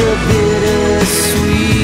It's a bittersweet